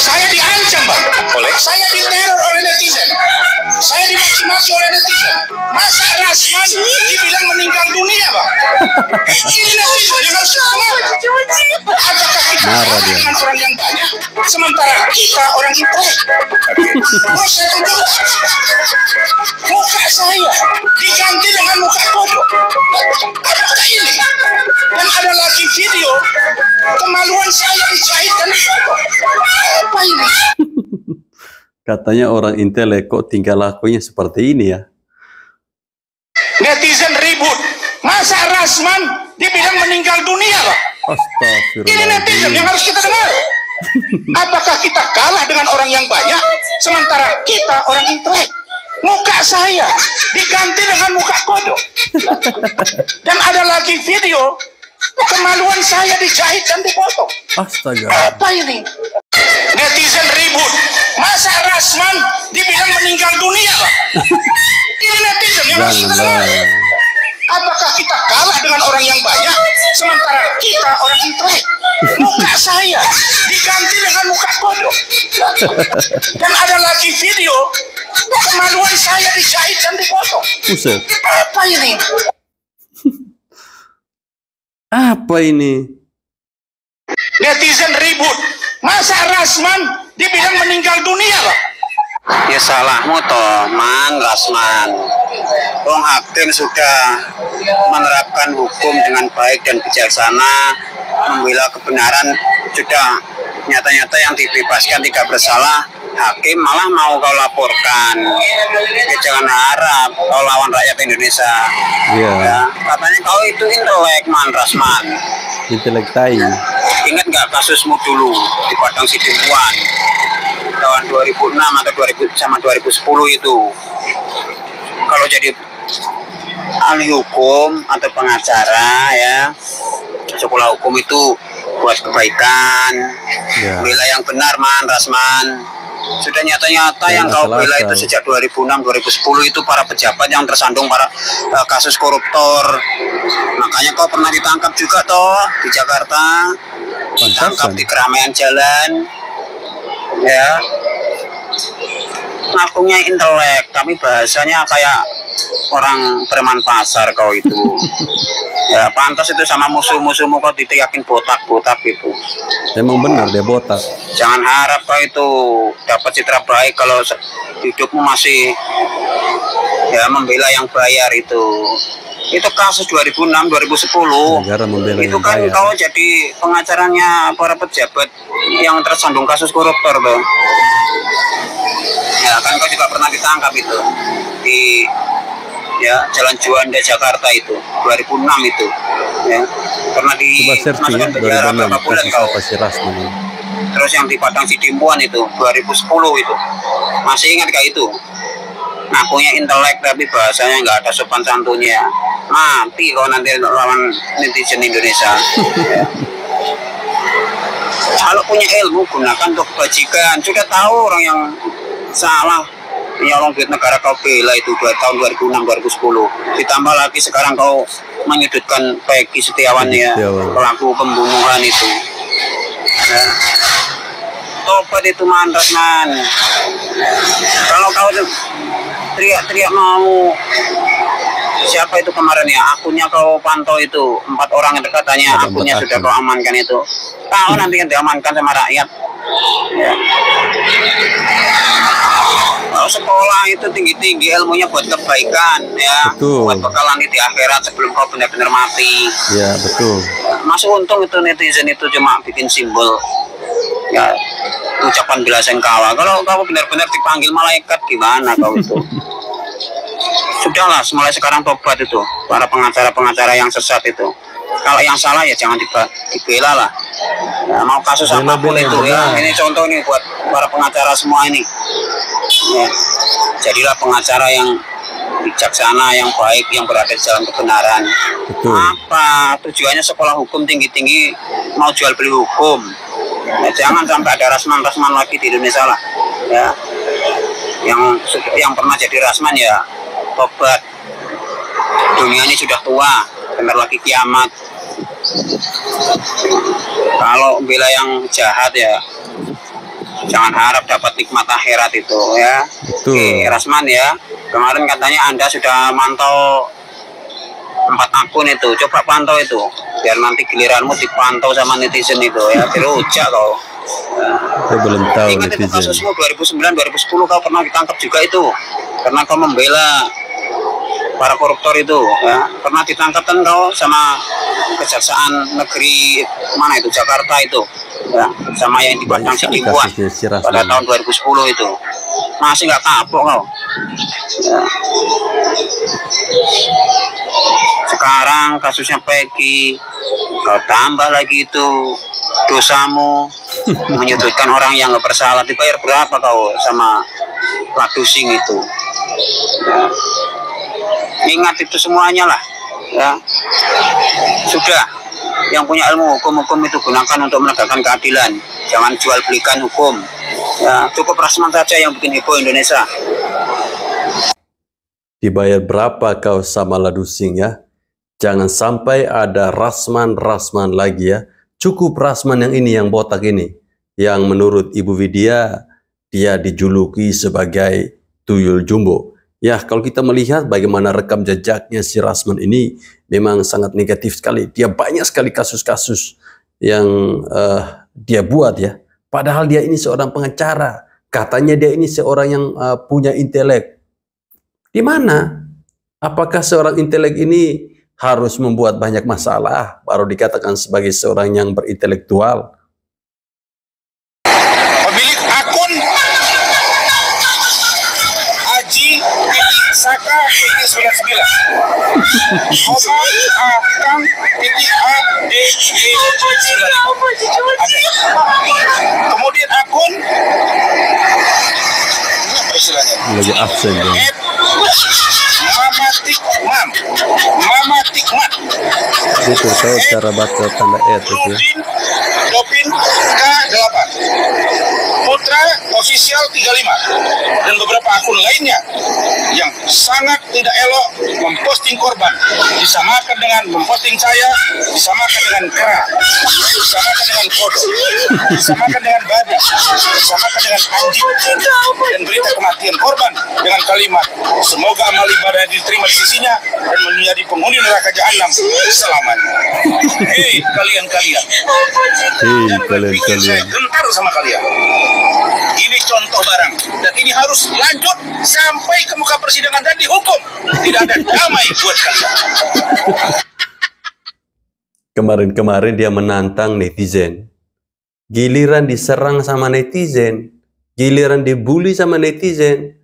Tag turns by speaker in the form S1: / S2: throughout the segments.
S1: Saya diancam, Bang. Oleh? Saya diteror oleh netizen. Saya dimaki-maki oleh netizen. Masa Rasman dibilang meninggal dunia, Bang? Ini netizen yang harus. Apakah kita
S2: dia.
S1: dengan orang yang banyak, sementara kita orang intelek? Oh, saya tunjuk. Muka saya diganti dengan muka kodok. Apakah ini? Dan ada lagi video kemaluan saya dijahit dan. Apa ini?
S2: Katanya orang intelek kok tingkah lakunya seperti ini ya.
S1: Netizen ribut. Masa Rasman dibilang meninggal dunia, Pak? Ini netizen yang harus kita dengar. Apakah kita kalah dengan orang yang banyak, sementara kita orang intelek? Muka saya diganti dengan muka kodok. Dan ada lagi video kemaluan saya dijahit dan dipoto.
S2: Astaga.
S1: Apa ini? Netizen ribut. Masa Rasman dibilang meninggal dunia, Pak? Ini netizen yang harus kita. Apakah kita kalah dengan orang yang banyak, sementara kita orang intelek? Muka saya diganti dengan muka kodok. Dan ada lagi video kemaluan saya dijahit dan dipotong. Apa ini?
S2: Apa ini?
S1: Netizen ribut. Masa Rasman dibilang meninggal dunia, Pak?
S3: Ya salahmu toh, Man Rasman. Wong hakim sudah menerapkan hukum dengan baik dan bijaksana, membela kebenaran sudah nyata-nyata yang dibebaskan tidak bersalah. Hakim malah mau kau laporkan. Ya, jangan harap kau lawan rakyat Indonesia.
S2: Iya.
S3: Ya, katanya kau itu intelek, Man Rasman.
S2: Intelek tai.
S3: Ingat nggak kasusmu dulu di Padang Sidimpuan tahun 2006 atau 2000 sama 2010 itu. Kalau jadi ahli hukum atau pengacara ya sekolah hukum itu buat kebaikan.
S2: Ya.
S3: bela yang benar man Rasman. Sudah nyata-nyata
S2: Jangan
S3: yang kau bela itu sejak 2006 2010 itu para pejabat yang tersandung para eh, kasus koruptor. Makanya kau pernah ditangkap juga toh di Jakarta ditangkap di keramaian jalan. Ya. Ngakungnya intelek tapi bahasanya kayak orang preman pasar kau itu. Ya pantas itu sama musuh-musuhmu kau diteriakin botak-botak gitu
S2: Emang benar dia botak.
S3: jangan harap kau itu dapat citra baik kalau hidupmu masih ya membela yang bayar itu itu kasus 2006 2010
S2: Negara membela
S3: itu kan
S2: bayar.
S3: kau jadi pengacaranya para pejabat yang tersandung kasus koruptor tuh ya kan kau juga pernah ditangkap itu di ya Jalan Juanda Jakarta itu 2006 itu ya. Pernah di
S2: ya
S3: masukkan penjara
S2: 2006
S3: berapa bulan
S2: kasus
S3: kau?
S2: apa si Rasman ini.
S3: terus yang di Padang Sidimpuan itu 2010 itu. Masih ingat gak itu? Nah punya intelek tapi bahasanya nggak ada sopan santunnya mati kau nanti lawan netizen Indonesia kalau punya ilmu gunakan untuk kebajikan sudah tahu orang yang salah nyolong duit negara kau bela itu dua tahun 2006 2010 ditambah lagi sekarang kau menyudutkan Peggy Setiawan ya
S2: Setiawan.
S3: pelaku pembunuhan itu Ya. tobat itu mandat man kalau kau teriak-teriak mau siapa itu kemarin ya? Akunnya kau pantau itu. Empat orang katanya
S2: Ada
S3: akunnya sudah kau amankan itu. Tahu nanti kan diamankan sama rakyat. Ya. kalau sekolah itu tinggi-tinggi ilmunya buat kebaikan ya.
S2: Betul.
S3: buat bekal nanti di akhirat sebelum kau benar-benar mati.
S2: Ya betul.
S3: masuk untung itu netizen itu cuma bikin simbol. Ya ucapan bela sengkawa kalau kamu benar-benar dipanggil malaikat gimana kau itu sudahlah mulai sekarang tobat itu. Para pengacara-pengacara yang sesat itu. Kalau yang salah ya jangan dibela lah. Ya, mau kasus apa
S2: pun
S3: itu. ya ini contoh nih buat para pengacara semua ini. Ya, jadilah pengacara yang bijaksana yang baik yang berada di jalan kebenaran.
S2: Betul.
S3: apa? Tujuannya sekolah hukum tinggi-tinggi mau jual beli hukum. Ya, jangan sampai ada rasman-rasman lagi di Indonesia lah. Ya. Yang yang pernah jadi rasman ya tobat. Dunia ini sudah tua bentar lagi kiamat. Kalau bela yang jahat ya jangan harap dapat nikmat akhirat itu ya.
S2: Betul.
S3: Oke, Rasman ya kemarin katanya anda sudah mantau empat akun itu coba pantau itu biar nanti giliranmu dipantau sama netizen itu ya dirujak kau
S2: Saya belum tahu
S3: ingat itu
S2: netizen.
S3: kasusmu 2009 2010 kau pernah ditangkap juga itu karena kau membela para koruptor itu ya pernah ditangkap kan kau sama kejaksaan negeri mana itu Jakarta itu ya sama yang di
S2: Banyak
S3: Padang
S2: sekali
S3: Sidimpuan
S2: kasusnya si Rasman.
S3: pada tahun 2010 itu masih nggak kapok kau ya. sekarang kasusnya Peggy. Kau tambah lagi itu dosamu. Menyudutkan orang yang nggak bersalah. Dibayar berapa kau sama Ladusing itu? Ya. ingat itu semuanya lah ya. Sudah. Yang punya ilmu hukum-hukum itu gunakan untuk menegakkan keadilan. Jangan jual belikan hukum ya cukup Rasman saja yang bikin heboh Indonesia
S2: Dibayar berapa kau sama Ladusing ya? Jangan sampai ada Rasman-Rasman lagi ya. Cukup Rasman yang ini, yang botak ini. Yang menurut Ibu Widya, dia dijuluki sebagai tuyul jumbo. Ya, kalau kita melihat bagaimana rekam jejaknya si Rasman ini memang sangat negatif sekali. Dia banyak sekali kasus-kasus yang eh, dia buat ya. Padahal dia ini seorang pengacara. Katanya dia ini seorang yang eh, punya intelek. Di mana? Apakah seorang intelek ini harus membuat banyak masalah baru dikatakan sebagai seorang yang berintelektual?
S1: Titik 99 Koma Akang titik A D E 95 Ada. Kemudian akun Ini apa istilahnya?
S2: Lagi absen ya.
S1: Mama Tikman Mama Tikman
S2: Dia terkait cara baca tanda et itu.
S1: Rudin Dopin K8 Putra Official 35 dan beberapa akun lainnya yang sangat tidak elok memposting korban. Disamakan dengan memposting saya disamakan dengan kera disamakan dengan kodok disamakan dengan babi disamakan dengan anjing. Dan berita kematian korban dengan kalimat semoga amal ibadah diterima di sisinya dan menjadi penghuni neraka jahanam selamanya. Hei kalian-kalian Saya
S2: kalian-kalian.
S1: gentar sama kalian. Ini contoh barang dan ini harus lanjut sampai ke muka persidangan dan dihukum. Tidak ada damai buat kalian.
S2: Kemarin-kemarin dia menantang netizen. Giliran diserang sama netizen, giliran dibully sama netizen,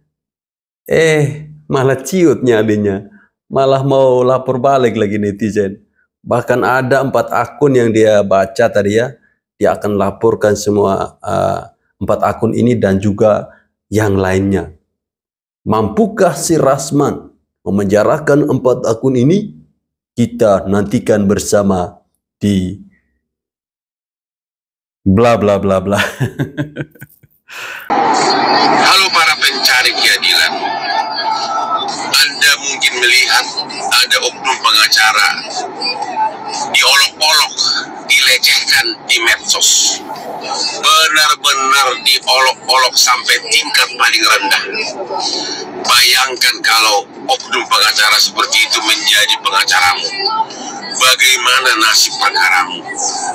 S2: eh malah ciut nyalinya, malah mau lapor balik lagi netizen. Bahkan ada empat akun yang dia baca tadi ya, dia akan laporkan semua uh, empat akun ini dan juga yang lainnya. Mampukah si Rasman memenjarakan empat akun ini? Kita nantikan bersama di bla bla bla bla.
S4: Halo para pencari keadilan. Anda mungkin melihat ada oknum pengacara diolok-olok, dilecehkan di medsos. Benar-benar diolok-olok sampai tingkat paling rendah. Bayangkan kalau oknum pengacara seperti itu menjadi pengacaramu. Bagaimana nasib perkaramu?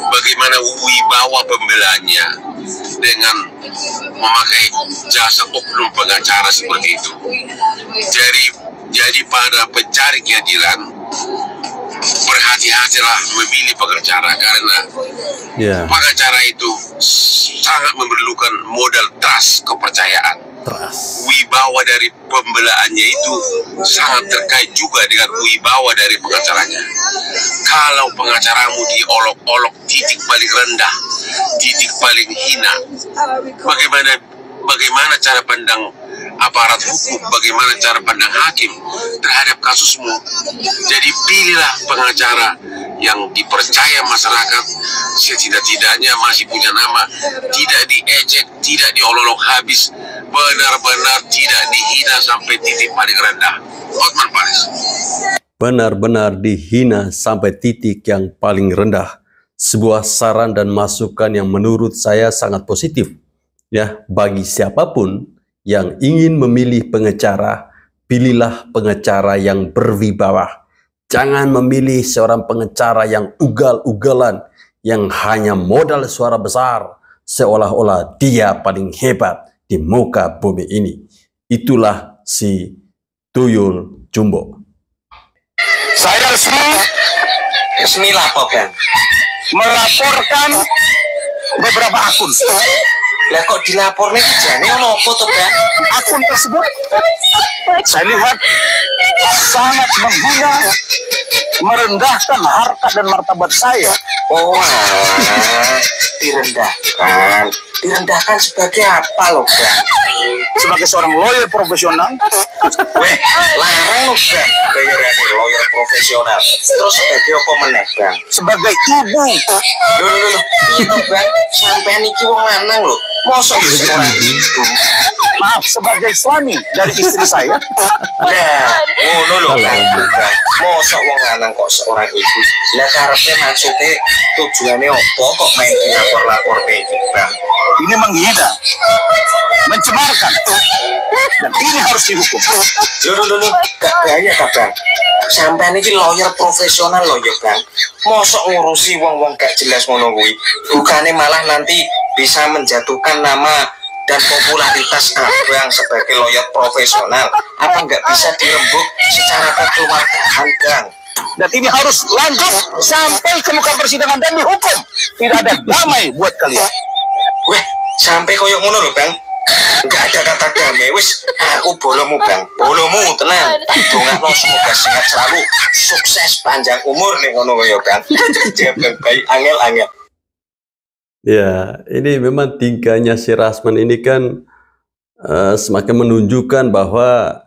S4: Bagaimana wibawa pembelanya dengan memakai jasa oknum pengacara seperti itu. Jadi jadi pada pencari keadilan berhati-hatilah memilih pengacara karena
S2: ya,
S4: pengacara itu sangat memerlukan modal trust kepercayaan.
S2: trust.
S4: Wibawa dari pembelaannya itu sangat terkait juga dengan wibawa dari pengacaranya. Kalau pengacaramu diolok-olok titik paling rendah, titik paling hina, bagaimana bagaimana cara pandang aparat hukum, bagaimana cara pandang hakim terhadap kasusmu. Jadi pilihlah pengacara yang dipercaya masyarakat setidak-tidaknya masih punya nama, tidak diejek, tidak diololok habis, benar-benar tidak dihina sampai titik paling rendah. Otman Paris.
S2: Benar-benar dihina sampai titik yang paling rendah. Sebuah saran dan masukan yang menurut saya sangat positif. Ya, bagi siapa pun yang ingin memilih pengecara, pilihlah pengecara yang berwibawa. Jangan memilih seorang pengecara yang ugal-ugalan, yang hanya modal suara besar, seolah-olah dia paling hebat di muka bumi ini. Itulah si Tuyul Jumbo.
S1: Saya resmi
S5: Resmi lah kok kan.
S1: melaporkan beberapa akun.
S5: Lah kok dilapor nih jane ono apa to?
S1: Akun tersebut saya lihat sangat menghina, merendahkan harkat dan martabat saya.
S5: Oh, direndahkan. Direndahkan sebagai apa loh kan?
S1: Sebagai seorang lawyer profesional,
S5: Weh, larang? Bayarannya lawyer profesional. Terus sebagai apa meneh bang?
S1: sebagai ibu,
S5: lho lho, itu bang, sampean iki wong lanang lho. Mosok ya seorang ibu.
S1: maaf sebagai suami dari istri saya,
S5: Lah, ngono lho. Bang. Mosok wong lanang kok seorang ibu. Lah karepe maksudnya tujuannya apa kok main lapor-lapor kayak gitu bang?
S1: ini menghina, mencemarkan, dan ini harus dihukum.
S5: Lho lho lho, lho, gak gaya kak bang. Sampean iki lawyer profesional loh ya bang. Mosok ngurusi wong-wong gak jelas ngono kuwi. Bukannya malah nanti bisa menjatuhkan nama dan popularitas abang sebagai lawyer profesional. Apa nggak bisa dirembuk secara kekeluargaan bang?
S1: Dan ini harus lanjut sampai ke muka persidangan dan dihukum. Tidak ada damai buat kalian.
S5: Weh, sampai koyo ngono lho bang. Nggak ada kata damai, wis aku bolomu bang, bolomu tenang. Dongakno semoga sehat selalu, sukses panjang umur nih ngono koyo bang. Jangan baik angel-angel.
S2: Ya, ini memang tingkahnya si Rasman ini kan eh, semakin menunjukkan bahwa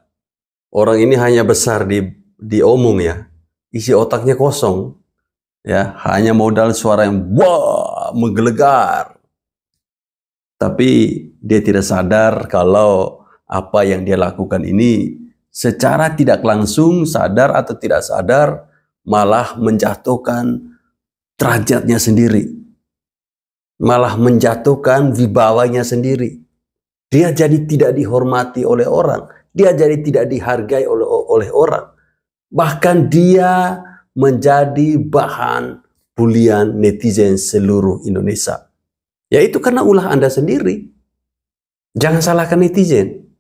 S2: orang ini hanya besar di di omong ya, isi otaknya kosong, ya hanya modal suara yang wah menggelegar. Tapi dia tidak sadar kalau apa yang dia lakukan ini secara tidak langsung sadar atau tidak sadar malah menjatuhkan derajatnya sendiri malah menjatuhkan wibawanya sendiri. Dia jadi tidak dihormati oleh orang, dia jadi tidak dihargai oleh oleh orang. Bahkan dia menjadi bahan bulian netizen seluruh Indonesia. Ya itu karena ulah Anda sendiri. Jangan salahkan netizen.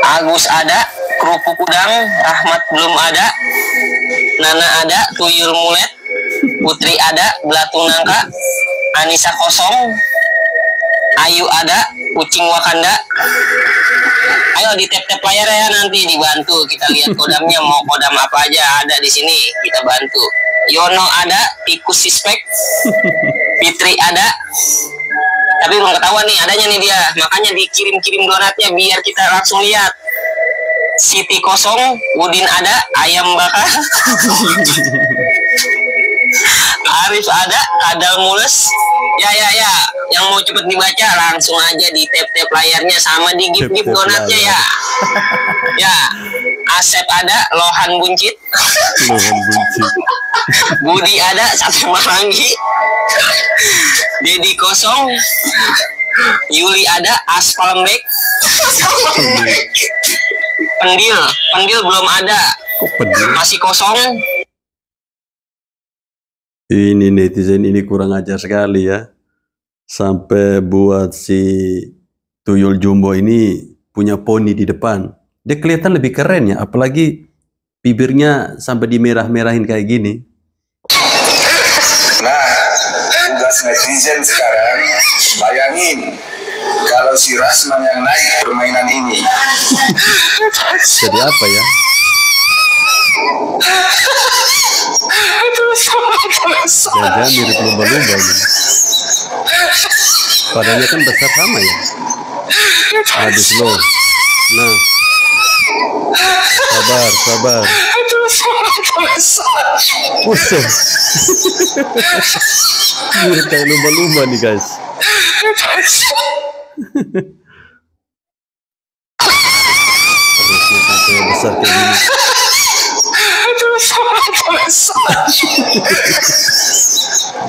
S6: Agus ada, kerupuk udang, Rahmat belum ada, Nana ada, tuyul mulet, Putri ada, belatung nangka, Anissa kosong, Ayu ada, kucing Wakanda. Ayo di tap tap layar ya nanti dibantu kita lihat kodamnya mau kodam apa aja ada di sini kita bantu. Yono ada, tikus suspek, Fitri ada, tapi belum ketahuan nih adanya nih dia. Makanya dikirim-kirim donatnya biar kita langsung lihat. Siti kosong Udin ada ayam bakar. Arif ada kadal mules. Ya ya ya yang mau cepet dibaca langsung aja di tap-tap layarnya sama di gift gift
S2: Tap-tap
S6: donatnya ya. ya Asep ada Lohan buncit.
S2: Nuhun bunci.
S6: Budi ada sate marangi Dedi kosong Yuli ada aspal lembek Pendil Pendil belum ada
S2: Kok?
S6: Masih kosong
S2: Ini netizen ini kurang ajar sekali ya. Sampai buat si Tuyul Jumbo ini punya poni di depan. Dia kelihatan lebih keren ya, apalagi bibirnya sampai dimerah-merahin kayak gini.
S7: Nah, tugas netizen sekarang, bayangin kalau si Rasman yang naik permainan ini.
S2: Jadi apa ya? Jangan mirip lumba-lumba ini. Badannya kan besar sama ya. Habis lo. Nah. Sabar, sabar. Buset. Mirip kayak lumba-lumba nih guys. Sampai besar kayak gini.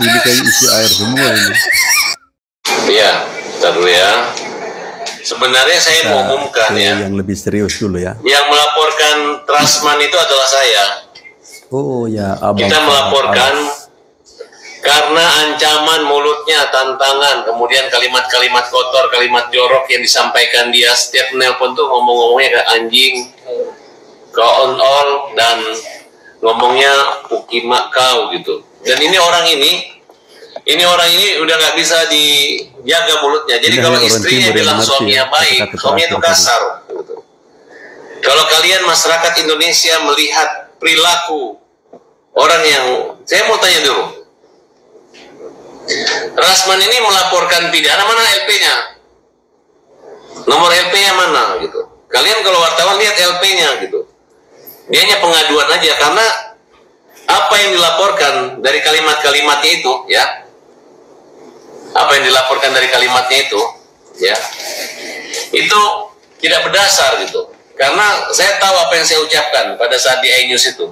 S2: Ini kayak isi air semua ini.
S8: Iya, ntar dulu ya. Sebenarnya saya
S2: Kita
S8: mau umumkan
S2: ke
S8: ya.
S2: yang lebih serius dulu ya.
S8: Yang melaporkan Trasman itu adalah saya.
S2: Oh ya, abang.
S8: Kita melaporkan karena ancaman mulutnya, tantangan, kemudian kalimat-kalimat kotor, kalimat jorok yang disampaikan dia setiap nelpon tuh ngomong-ngomongnya kayak anjing, kau on all dan ngomongnya ukimak kau gitu. Dan ini orang ini, ini orang ini udah nggak bisa dijaga mulutnya. Jadi
S2: Ini
S8: kalau istrinya bilang suaminya
S2: ya,
S8: baik, suaminya itu kasar. Gitu. Kalau kalian masyarakat Indonesia melihat perilaku orang yang, saya mau tanya dulu, Rasman ini melaporkan pidana mana LP-nya? Nomor LP-nya mana gitu? Kalian kalau wartawan lihat LP-nya gitu. Dia hanya pengaduan aja karena apa yang dilaporkan dari kalimat-kalimatnya itu ya. Apa yang dilaporkan dari kalimatnya itu ya. Itu tidak berdasar gitu. Karena saya tahu apa yang saya ucapkan pada saat di iNews itu.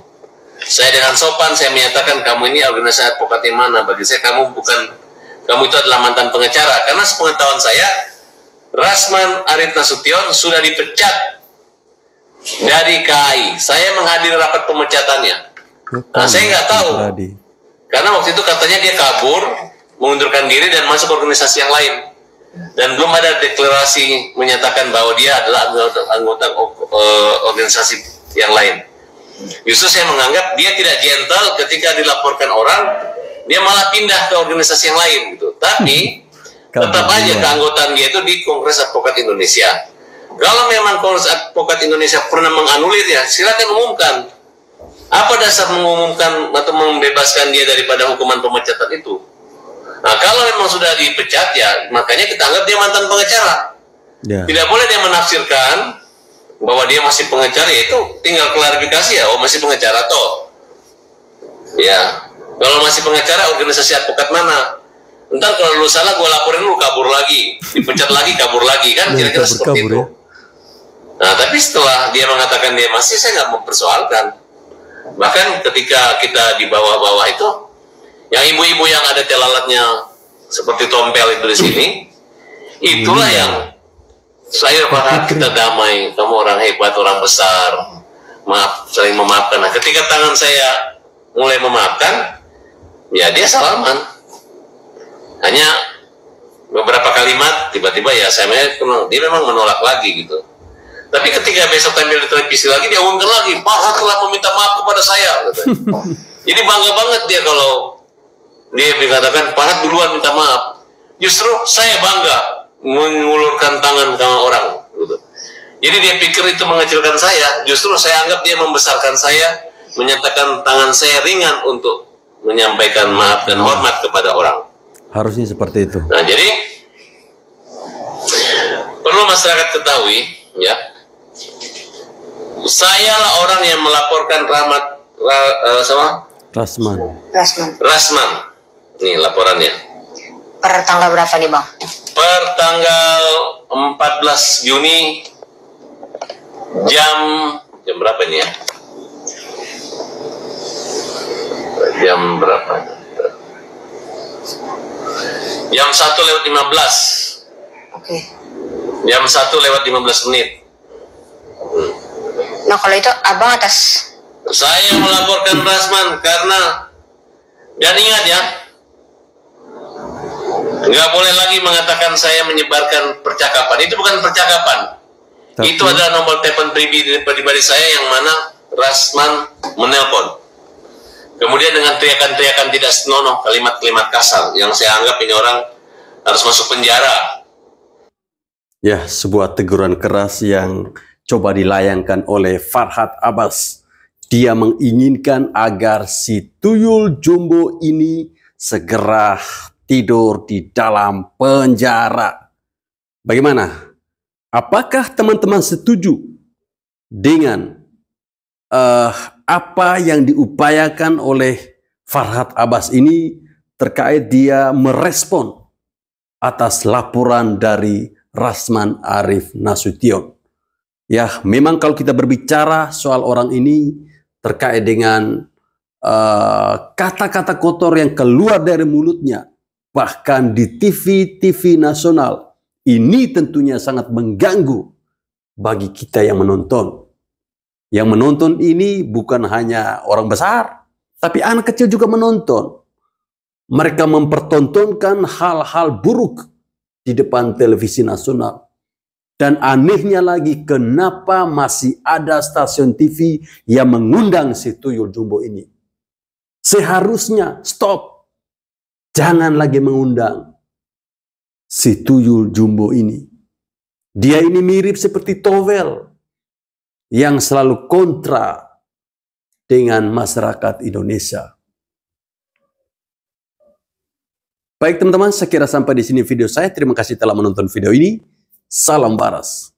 S8: Saya dengan sopan saya menyatakan kamu ini organisasi advokat yang mana bagi saya kamu bukan kamu itu adalah mantan pengacara karena sepengetahuan saya Rasman Arif Nasution sudah dipecat dari KAI. Saya menghadiri rapat pemecatannya. Nah, saya nggak tahu. Karena waktu itu katanya dia kabur, mengundurkan diri dan masuk organisasi yang lain. Dan belum ada deklarasi menyatakan bahwa dia adalah anggota, anggota eh, organisasi yang lain. Justru saya menganggap dia tidak gentle ketika dilaporkan orang, dia malah pindah ke organisasi yang lain gitu. Tapi tetap aja keanggotaan dia itu di Kongres Advokat Indonesia. Kalau memang Kongres Advokat Indonesia pernah menganulir ya, silakan umumkan. Apa dasar mengumumkan atau membebaskan dia daripada hukuman pemecatan itu? Nah, kalau memang sudah dipecat ya, makanya kita anggap dia mantan pengacara.
S2: Ya.
S8: Tidak boleh dia menafsirkan bahwa dia masih pengacara ya itu tinggal klarifikasi ya, oh masih pengacara toh. Ya, kalau masih pengacara organisasi advokat mana? Ntar kalau lu salah gue laporin lu kabur lagi, dipecat lagi kabur lagi kan
S2: Ya,
S8: kira-kira seperti
S2: kabur-kabur
S8: itu.
S2: ya.
S8: Nah, tapi setelah dia mengatakan dia masih, saya nggak mempersoalkan. Bahkan ketika kita di bawah-bawah itu, yang ibu-ibu yang ada telalatnya seperti tompel itu di sini, itulah
S2: Iya.
S8: yang saya berharap kita damai. Kamu orang hebat, orang besar. Maaf, saling memaafkan. Nah, ketika tangan saya mulai memaafkan, ya dia salaman. Hanya beberapa kalimat, tiba-tiba ya saya memang- dia memang menolak lagi gitu. Tapi ketika besok tampil di televisi lagi, dia umumkan lagi, Pak telah meminta maaf kepada saya. katanya. Jadi bangga banget dia kalau dia dikatakan Pak Har duluan minta maaf. Justru saya bangga mengulurkan tangan sama orang. Gitu. Jadi dia pikir itu mengecilkan saya. Justru saya anggap dia membesarkan saya, menyatakan tangan saya ringan untuk menyampaikan maaf dan hormat kepada orang.
S2: Harusnya seperti itu.
S8: Nah, jadi perlu masyarakat ketahui, ya, saya lah orang yang melaporkan Rahmat Ra, eh, sama
S2: Rasman.
S9: Rasman.
S8: Rasman. Nih laporannya.
S9: Per tanggal berapa nih bang?
S8: Per tanggal 14 Juni jam jam berapa ini ya? Jam berapa? Jam 1 lewat 15.
S9: Oke.
S8: Jam 1 lewat 15 menit.
S9: Nah kalau itu abang atas
S8: Saya melaporkan Rasman karena dan ingat ya, nggak boleh lagi mengatakan saya menyebarkan percakapan. Itu bukan percakapan.
S2: Tapi-
S8: Itu adalah nomor telepon pribadi, pribadi saya yang mana Rasman menelpon. Kemudian dengan teriakan-teriakan tidak senonoh, kalimat-kalimat kasar yang saya anggap ini orang harus masuk penjara.
S2: Ya, sebuah teguran keras yang coba dilayangkan oleh Farhad Abbas. Dia menginginkan agar si tuyul jumbo ini segera tidur di dalam penjara. Bagaimana? Apakah teman-teman setuju dengan eh, apa yang diupayakan oleh Farhad Abbas ini terkait dia merespon atas laporan dari Rasman Arif Nasution. Ya, memang kalau kita berbicara soal orang ini terkait dengan eh, kata-kata kotor yang keluar dari mulutnya, bahkan di TV-TV nasional. Ini tentunya sangat mengganggu bagi kita yang menonton. Yang menonton ini bukan hanya orang besar, tapi anak kecil juga menonton. Mereka mempertontonkan hal-hal buruk di depan televisi nasional. Dan anehnya lagi, kenapa masih ada stasiun TV yang mengundang si tuyul jumbo ini? Seharusnya stop. Jangan lagi mengundang si tuyul jumbo ini. Dia ini mirip seperti Towel yang selalu kontra dengan masyarakat Indonesia. Baik teman-teman, saya kira sampai di sini video saya. Terima kasih telah menonton video ini. Salam Baras.